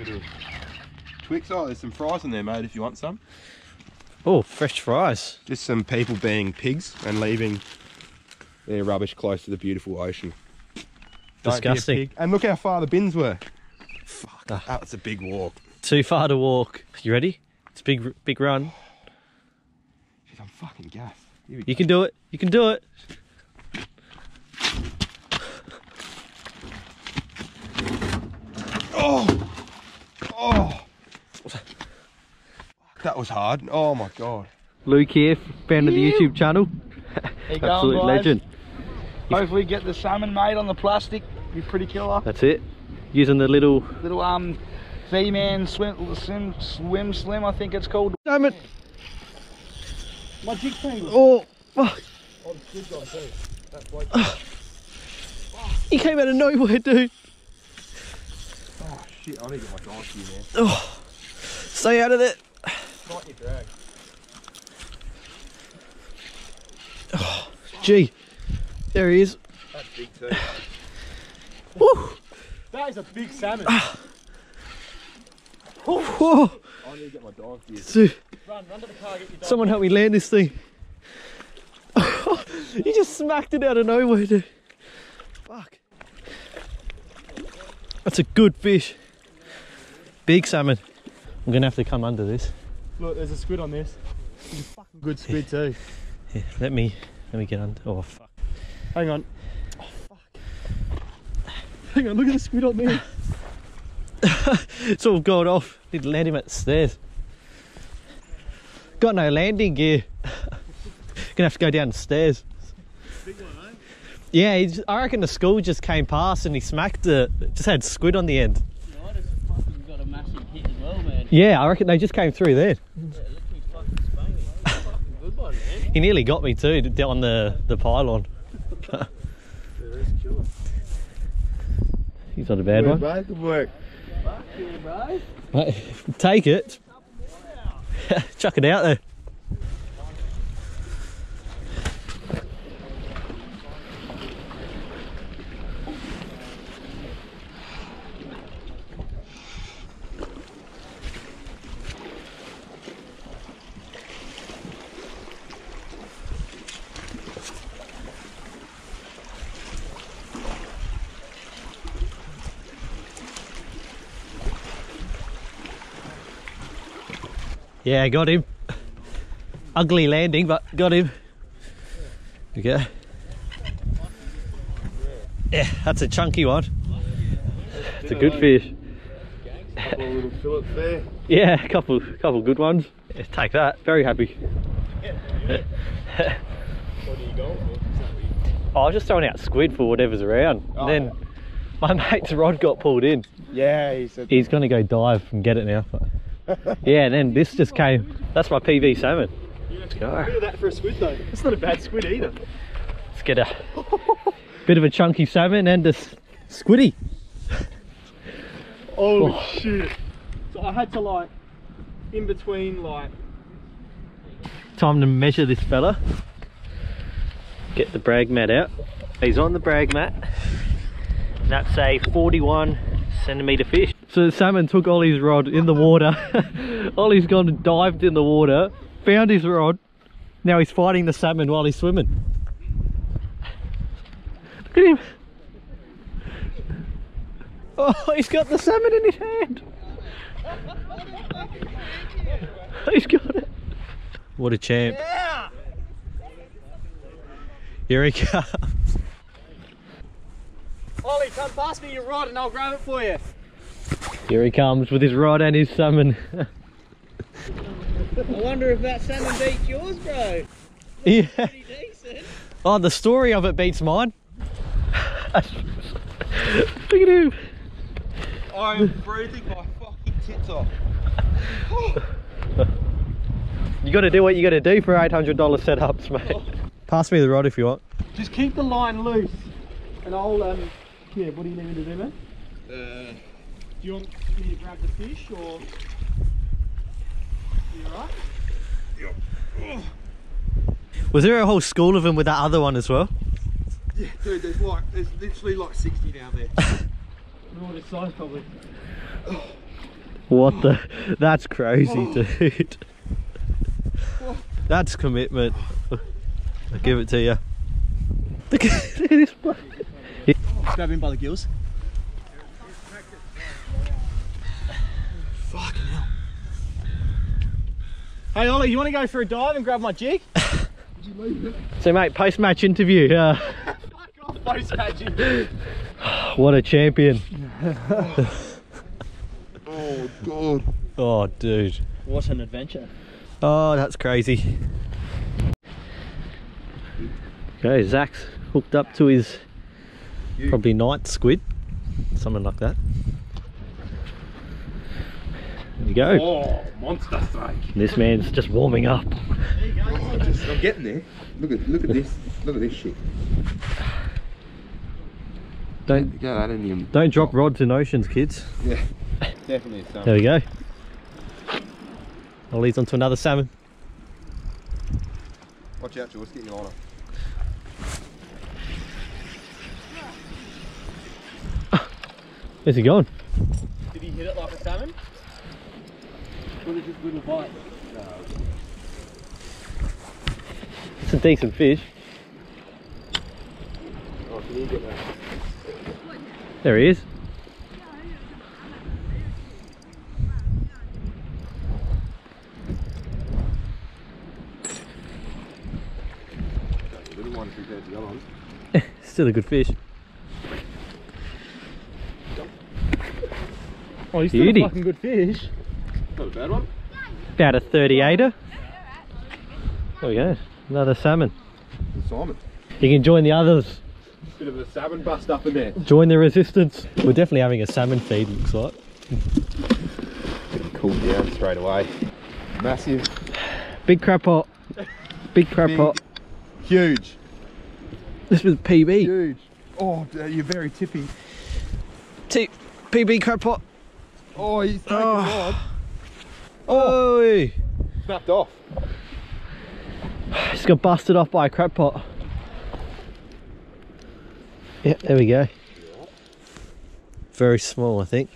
of Twix. Oh, there's some fries in there, mate, if you want some. Oh, fresh fries. Just some people being pigs and leaving their rubbish close to the beautiful ocean. Be Disgusting. And look how far the bins were. Fuck, that was a big walk. Too far to walk. You ready? It's a big, big run. Jeez, I'm fucking gassed. We You can do it. You can do it. Oh! Oh! That was hard. Oh my god. Luke here, fan of the YouTube channel. You Absolute legend. Hopefully get the salmon made on the plastic. Be pretty killer. That's it. Using the little Little um V-man swim, swim swim slim I think it's called. salmon. My jig tangle. Oh, fuck. He came out of nowhere, dude. Oh shit, I need to get my dive gear, man. Oh, stay out of it. Get drag. Gee, there he is. That's big too. Woo. That is a big salmon. Whoa. I need to get my dive gear. Dude, run, run to the car, get your dog. someone help me land this thing. he just smacked it out of nowhere, dude. Fuck. That's a good fish. Big salmon. I'm gonna have to come under this. Look, there's a squid on this. It's a fucking good squid too. Here, let me let me get under. Oh fuck. Hang on. Oh, fuck. Hang on, look at the squid on there. It's all gone off. Need to land him at the stairs. Got no landing gear. Gonna have to go down the stairs. Yeah, he just, I reckon the school just came past and he smacked it. it just had squid on the end. Yeah, I just fucking got a massive hit as well, man. Yeah, I reckon they just came through there. Yeah, look me fucking spanging. That's a fucking good one, man. He nearly got me too d- on the, the pylon. He's not a bad one. Mate, good work. Mate, Take it. Chuck it out there. Yeah, got him. Ugly landing, but got him. Okay. Yeah, that's a chunky one. It's a good fish. Couple of little fillets there. Yeah, a couple, couple good ones. Yeah, take that. Very happy. What are you going for? Oh, I was just throwing out squid for whatever's around. Oh, then my mate's rod got pulled in. Yeah, he said. He's gonna go dive and get it now. But yeah, and then this just came. That's my PB salmon. Let's go. Look at that for a squid though. It's not a bad squid either. Let's get a bit of a chunky salmon and a squiddy. Holy oh, oh. shit. So I had to like, in between like, Time to measure this fella. Get the brag mat out. He's on the brag mat. That's a 41 centimeter fish. So the salmon took Ollie's rod in the water. Ollie's gone and dived in the water, found his rod. Now he's fighting the salmon while he's swimming. Look at him. Oh, he's got the salmon in his hand. He's got it. What a champ. Here he comes. Ollie, come pass me your rod and I'll grab it for you. Here he comes with his rod and his salmon. I wonder if that salmon beats yours, bro. yeah. Oh, the story of it beats mine. Look at him. I'm breathing my fucking tits off. You got to do what you got to do for $800 setups, mate. Pass me the rod if you want. Just keep the line loose and I'll, um, yeah, what do you need me to do, man? Uh, Do you want me to grab the fish or? You alright? Was there a whole school of them with that other one as well? yeah, dude, there's like, there's literally like 60 down there. They're all this size probably. What the? That's crazy, dude. That's commitment. I'll give it to you. Look at this Grab him by the gills. Fucking hell. Hey Ollie, you want to go for a dive and grab my jig? So, mate, post match interview. Uh, Post matching. what a champion. Oh god. Oh, dude. What an adventure. Oh, that's crazy. Okay, Zach's hooked up to his probably night squid, something like that. There you go. Oh, monster strike. This man's just warming up. I'm, just, I'm getting there. Look at look at this. Look at this shit. Don't Get that in him. don't drop rods in oceans, kids. Yeah. Definitely a There we go. I leads lead on to another salmon. Watch out, George. Get your line up. Where's he going? Did he hit it like a salmon? Or was it just a little bite? It's a decent fish. Oh, can you get that? There he is. Little one compared to the other ones. Still a good fish. Oh, he's still Beauty. a fucking good fish. Not a bad one. About a 38er. There we go. Another salmon. Simon. You can join the others. Bit of a salmon bust up in there. Join the resistance. We're definitely having a salmon feed, looks like. Cooled down straight away. Massive. Big crab pot. Big crab Big. pot. Huge. This was PB. Huge. Oh, you're very tippy. T- PB crab pot. Oh, he's taking Oh. rod. Oh, Snapped off. just got busted off by a crab pot. Yeah, there we go. Very small, I think.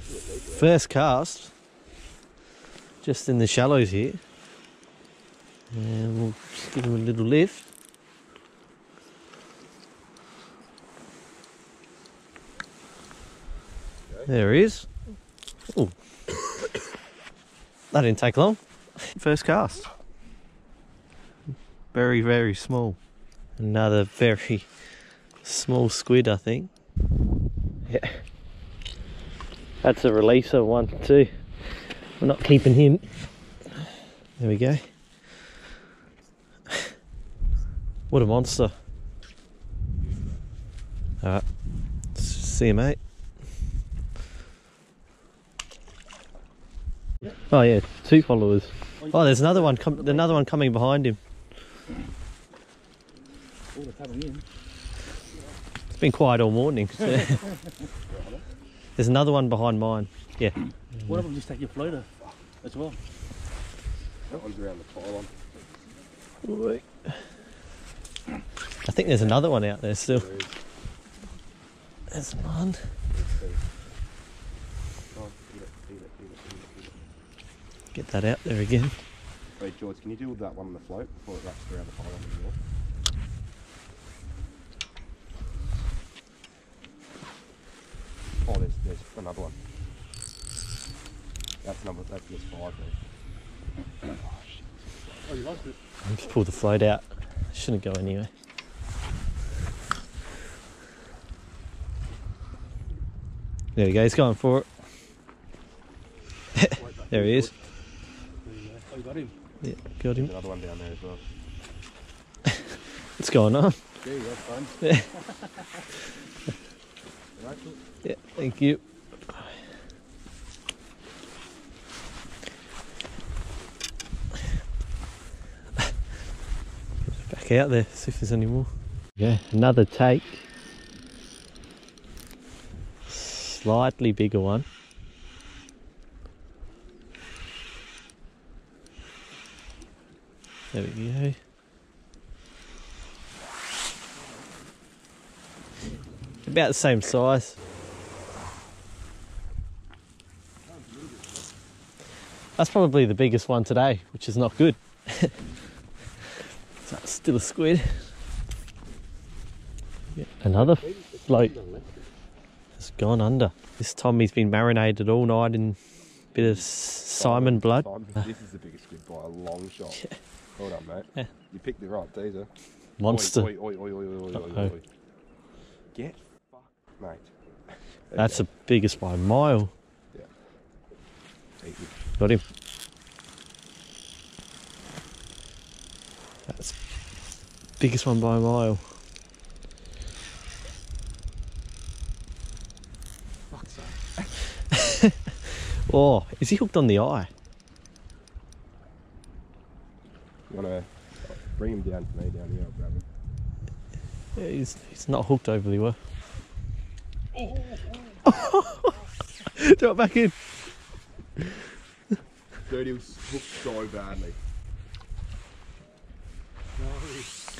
First cast, just in the shallows here. And we'll just give him a little lift. There he is. Oh, that didn't take long. First cast. Very, very small. Another very small squid, I think. Yeah. That's a releaser one too. We're not keeping him. There we go. What a monster. Alright. See you, mate. Oh yeah, two followers. Oh, there's another one. Com- another one coming behind him. They're coming in. It's been quiet all morning. so- there's another one behind mine. Yeah. One of them just take your floater as well. That one's around the pylon. I think there's another one out there still. There is. There's one. Oh, eat it, eat it, eat it, eat it, eat it. Get that out there again. Wait, George, can you deal with that one on the float before it wraps around the pylon as well? Oh, there's, there's another one. That's number, that's there's five there. Oh, shit. Oh, you lost it. I'll just pull the float out. Shouldn't go anywhere. There we go, he's going for it. there he is. There you go. Oh, you got him. Yeah, got There's him. another one down there as well. What's going on? There you go, fun. Yeah. Right. Yeah, thank you. Back out there, see if there's any more. Yeah, another take. Slightly bigger one. There we go. About the same size. That's probably the biggest one today, which is not good. so that still a squid. Another float has gone under. This time he's been marinated all night in a bit of Simon blood. This is the biggest squid by a long shot. Yeah. Well on, mate. Yeah. You picked the right teaser. Monster. Oi, oi, oi, oi, Get fucked, mate. That's the biggest by a mile. it. Got him. That's biggest one by a mile. Fuck's sake. Oh, is he hooked on the eye? You wanna bring him down to me down here? I'll grab him. Yeah, he's, he's not hooked overly well. Throw it back in. Dude, he was hooked so badly. He was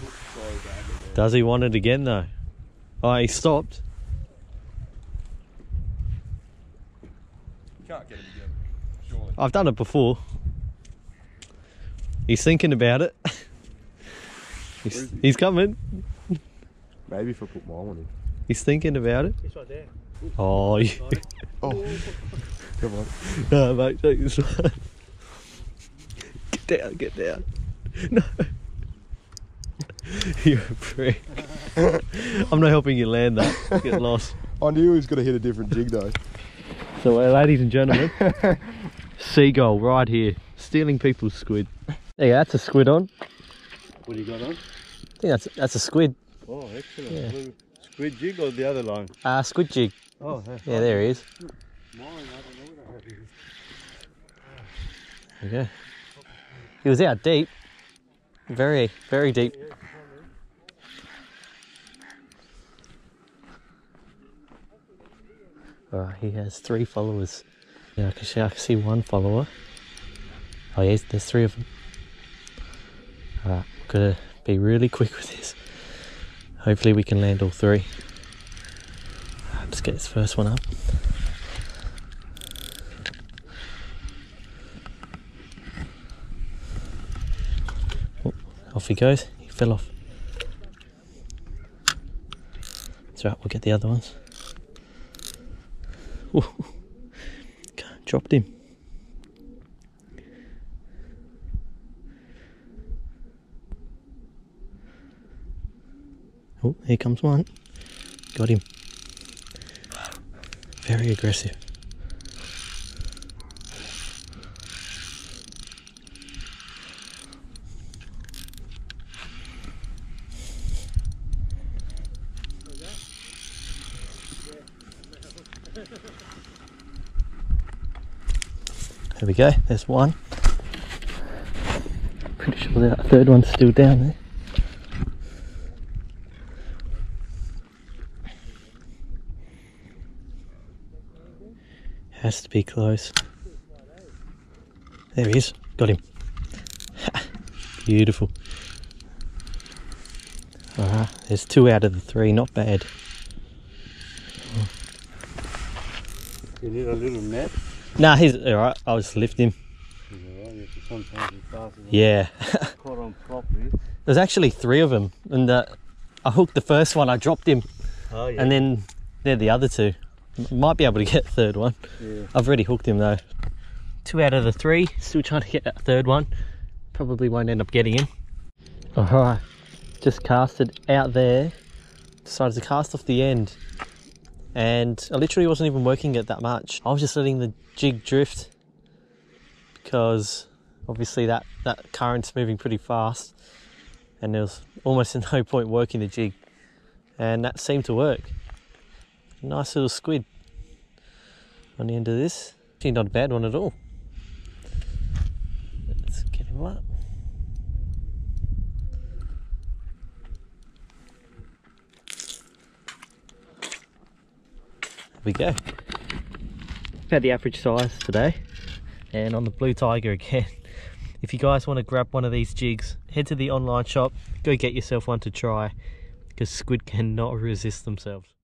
hooked so badly. man. Does he want it again though? Oh, he stopped. You can't get him again. Surely. I've done it before. He's thinking about it. he's, he's coming. Maybe if I put my one in. He's thinking about it. It's right there. Oh, you, Oh, come on. no, mate, take this one. Get down, get down. No. You're a prick. I'm not helping you land that. Get lost. I knew he was going to hit a different jig though. So, uh, ladies and gentlemen, seagull right here, stealing people's squid. There you go, that's a squid on. What do you got on? I think that's that's a squid. Oh, excellent. Yeah. Blue Squid jig or the other line? Ah, squid jig. Oh, yeah. There he is. Mine, I don't know what I have here. There you go. He was out deep. Very, very deep. He has three followers. Yeah, I can see, I can see one follower. Oh, yes, there's three of them. Alright, gotta be really quick with this. Hopefully, we can land all three. Let's get this first one up. Off he goes. He fell off. That's right, we'll get the other ones. Ooh. Dropped him. Oh, here comes one. Got him. Very aggressive. There we go, there's one. Pretty sure that third one's still down there. Has to be close. There he is, got him. Beautiful. Alright, there's two out of the three, not bad. You need a little net. Nah, he's alright, I'll just lift him. Yeah, right, because sometimes it passes on- Yeah. caught on properly. There's actually three of them, and uh, I hooked the first one, I dropped him, Oh, yeah. and then they're the other two. M- Might be able to get a third one. yeah. I've already hooked him though. Two out of the three, still trying to get that third one. Probably won't end up getting him. Alright, just casted out there. Decided to cast off the end. And I literally wasn't even working it that much. I was just letting the jig drift because obviously that, that current's moving pretty fast and there was almost no point working the jig. And that seemed to work. Nice little squid on the end of this. Actually, not a bad one at all. Let's get him up. There we go. Had the average size today, and on the blue tiger again. If you guys want to grab one of these jigs, head to the online shop, go get yourself one to try, because squid cannot resist themselves.